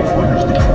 Where's the